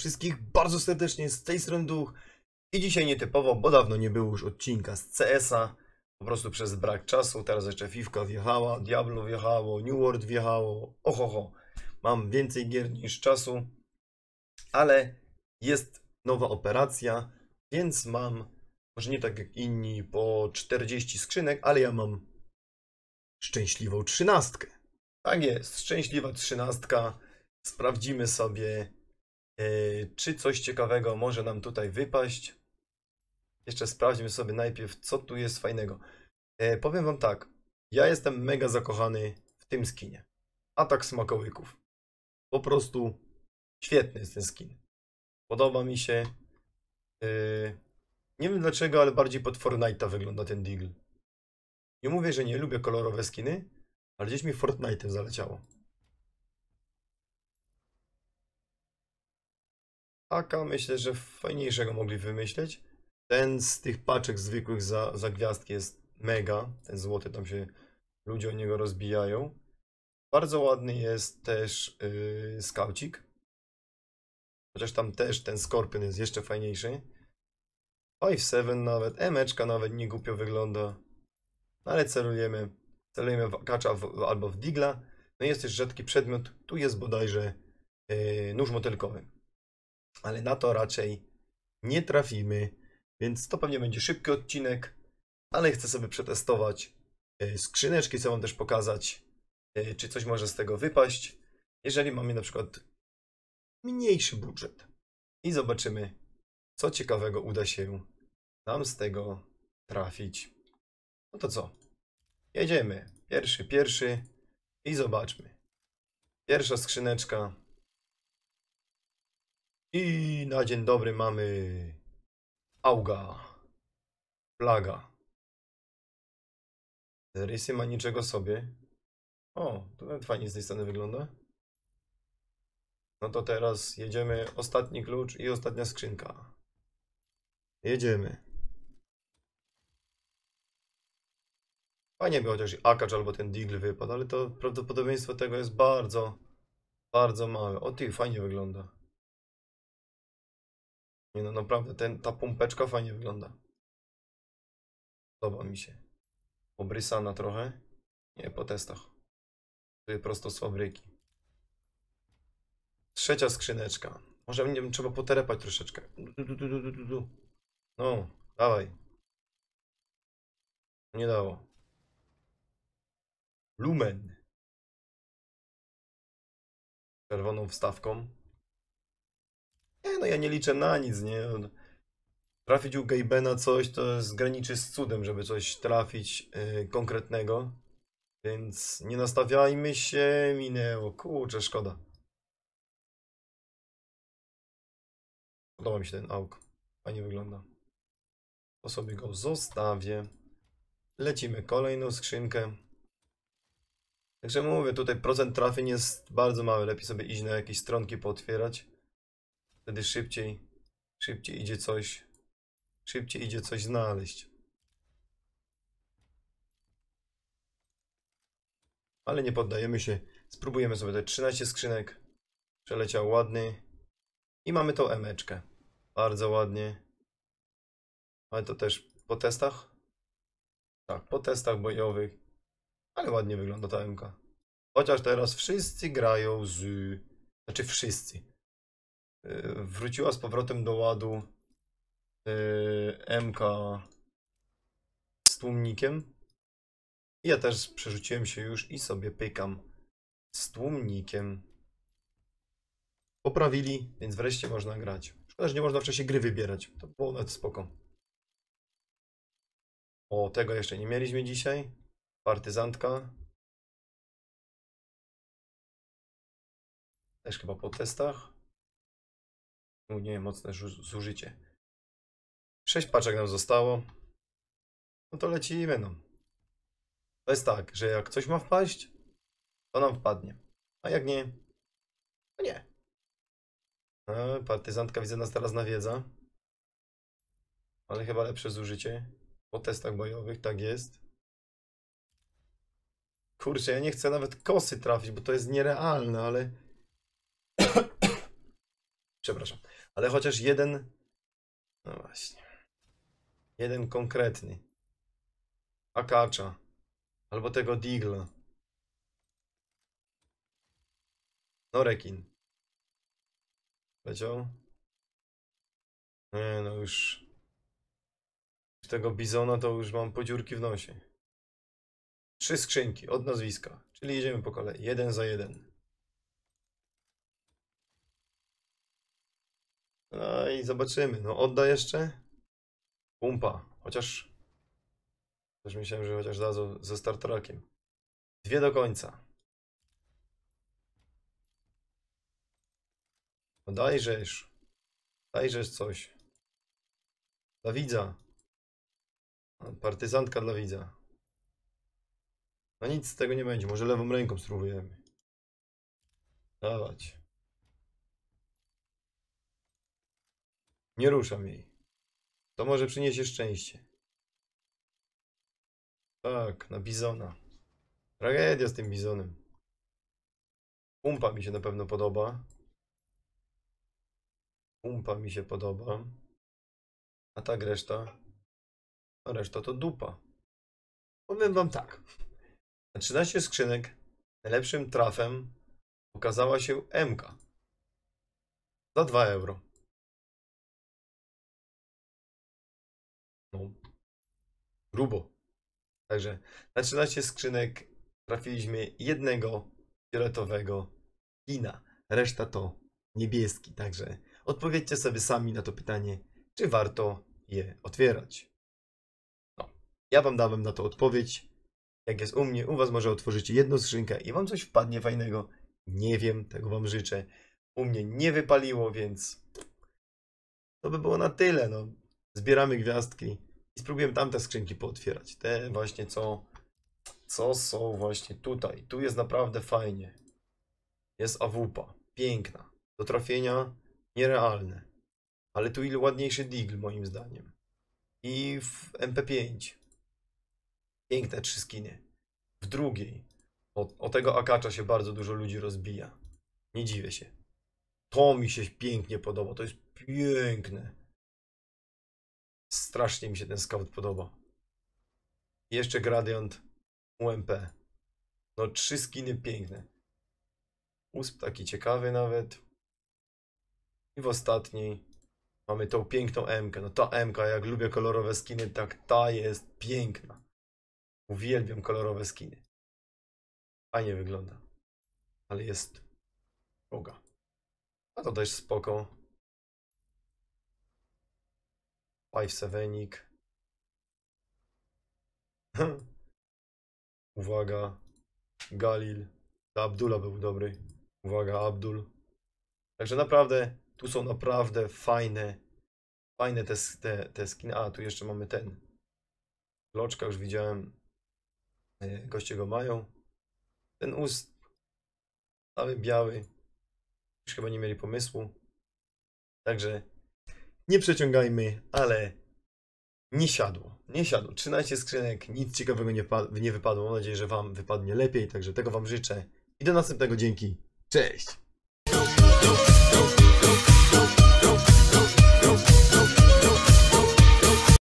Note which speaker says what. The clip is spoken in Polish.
Speaker 1: wszystkich bardzo serdecznie z tej strony Duch. I dzisiaj nietypowo, bo dawno nie było już odcinka z CS-a. Po prostu przez brak czasu. Teraz jeszcze Fifka wjechała, Diablo wjechało, New World wjechało. Ohoho. Mam więcej gier niż czasu. Ale jest nowa operacja, więc mam, może nie tak jak inni, po 40 skrzynek, ale ja mam szczęśliwą trzynastkę. Tak jest, szczęśliwa trzynastka. Sprawdzimy sobie, czy coś ciekawego może nam tutaj wypaść. Jeszcze sprawdźmy sobie najpierw, co tu jest fajnego. E, powiem wam tak, ja jestem mega zakochany w tym skinie. Atak smakołyków. Po prostu świetny jest ten skin. Podoba mi się. E, nie wiem dlaczego, ale bardziej pod Fortnite'a wygląda ten Deagle. Nie mówię, że nie lubię kolorowe skiny, ale gdzieś mi Fortnite'em zaleciało. Aka myślę, że fajniejszego mogli wymyśleć. Ten z tych paczek zwykłych za, za gwiazdki jest mega. Ten złoty tam się ludzie o niego rozbijają. Bardzo ładny jest też yy, skaucik. Chociaż tam też ten skorpion jest jeszcze fajniejszy. 5-7 nawet, emeczka nawet nie głupio wygląda. Ale celujemy, celujemy w akacza w, albo w digla. No i jest też rzadki przedmiot, tu jest bodajże yy, nóż motylkowy. Ale na to raczej nie trafimy, więc to pewnie będzie szybki odcinek. Ale chcę sobie przetestować yy, skrzyneczki, chcę wam też pokazać, yy, czy coś może z tego wypaść. Jeżeli mamy na przykład mniejszy budżet. I zobaczymy, co ciekawego uda się nam z tego trafić. No to co? Jedziemy. Pierwszy, pierwszy i zobaczmy. Pierwsza skrzyneczka. I na dzień dobry mamy Auga. Plaga. Rysy ma niczego sobie. O, to nawet fajnie z tej strony wygląda. No to teraz jedziemy. Ostatni klucz i ostatnia skrzynka. Jedziemy. Fajnie by chociaż Akacz albo ten Deagle wypadł, ale to prawdopodobieństwo tego jest bardzo, bardzo małe. O ty, fajnie wygląda. Nie no, naprawdę, ten, ta pompeczka fajnie wygląda. Podoba mi się. Obrysana trochę. Nie, po testach. Jest prosto z fabryki. Trzecia skrzyneczka. Może wiem, trzeba poterepać troszeczkę. Du, du, du, du, du. No, dawaj. Nie dało. Lumen. Czerwoną wstawką. Nie, no ja nie liczę na nic, nie. Trafić u Gabena coś, to jest graniczy z cudem, żeby coś trafić yy, konkretnego. Więc nie nastawiajmy się, minęło. Kurczę, szkoda. Podoba mi się ten auk. Fajnie wygląda. To sobie go zostawię. Lecimy kolejną skrzynkę. Także mówię, tutaj procent trafień jest bardzo mały. Lepiej sobie iść na jakieś stronki pootwierać. Wtedy szybciej, szybciej idzie coś, szybciej idzie coś znaleźć. Ale nie poddajemy się. Spróbujemy sobie te 13 skrzynek. Przeleciał ładny. I mamy tą emeczkę. Bardzo ładnie. Ale to też po testach? Tak, po testach bojowych. Ale ładnie wygląda ta MK. Chociaż teraz wszyscy grają z... Znaczy wszyscy. Yy, wróciła z powrotem do ładu yy, MK z tłumnikiem. Ja też przerzuciłem się już i sobie pykam z tłumnikiem. Poprawili, więc wreszcie można grać. Szkoda, że nie można wcześniej gry wybierać. To było nawet spoko. O, tego jeszcze nie mieliśmy dzisiaj. Partyzantka. Też chyba po testach. Nie, mocne zużycie. Sześć paczek nam zostało. No to lecimy, no. To jest tak, że jak coś ma wpaść, to nam wpadnie. A jak nie, to nie. A, partyzantka widzę nas teraz nawiedza. Ale chyba lepsze zużycie. Po testach bojowych, tak jest. Kurczę, ja nie chcę nawet kosy trafić, bo to jest nierealne, ale... Przepraszam. Ale chociaż jeden. No właśnie. Jeden konkretny. Akacza. Albo tego Digla. No rekin. Leciał? Nie no już. Tego bizona to już mam podziurki w nosie. Trzy skrzynki od nazwiska. Czyli jedziemy po kolei. Jeden za jeden. No i zobaczymy. No odda jeszcze. Pumpa. Chociaż. Też myślałem, że chociaż dadzą ze startrakiem. Dwie do końca. No dajżeż. Dajżeż coś. Dla widza. No, Partyzantka dla widza. No nic z tego nie będzie. Może lewą ręką spróbujemy. Dawać. Nie ruszam jej. To może przyniesie szczęście. Tak, na bizona. Tragedia z tym bizonem. Pumpa mi się na pewno podoba. Pumpa mi się podoba. A tak reszta. A reszta to dupa. Powiem wam tak. Na 13 skrzynek najlepszym trafem okazała się MK. Za 2 euro. Grubo. Także na 13 skrzynek trafiliśmy jednego fioletowego kina. Reszta to niebieski. Także odpowiedzcie sobie sami na to pytanie, czy warto je otwierać. No. Ja wam dałem na to odpowiedź. Jak jest u mnie, u was może otworzycie jedną skrzynkę i wam coś wpadnie fajnego. Nie wiem, tego wam życzę. U mnie nie wypaliło, więc to by było na tyle. No. Zbieramy gwiazdki i spróbujemy tamte skrzynki pootwierać. Te właśnie co, co są właśnie tutaj. Tu jest naprawdę fajnie. Jest awupa. Piękna. Do trafienia nierealne. Ale tu ile ładniejszy digl moim zdaniem. I w MP5. Piękne trzy skiny. W drugiej. O, o tego akacza się bardzo dużo ludzi rozbija. Nie dziwię się. To mi się pięknie podoba. To jest piękne. Strasznie mi się ten scout podoba. Jeszcze gradient UMP. No trzy skiny piękne. Usp taki ciekawy nawet. I w ostatniej mamy tą piękną MK. No ta MK, jak lubię kolorowe skiny, tak ta jest piękna. Uwielbiam kolorowe skiny. Fajnie wygląda. Ale jest droga. A to też spoko. Five Sevenik. Uwaga. Galil. To Abdullah był dobry. Uwaga, Abdul. Także naprawdę, tu są naprawdę fajne, fajne te, te, te skiny. A, tu jeszcze mamy ten. Loczka już widziałem. e, Goście go mają. Ten ust cały biały. Już chyba nie mieli pomysłu. Także nie przeciągajmy, ale nie siadło. Nie siadło. 13 skrzynek, nic ciekawego nie, nie wypadło. Mam nadzieję, że Wam wypadnie lepiej, także tego Wam życzę. I do następnego dzięki. Cześć!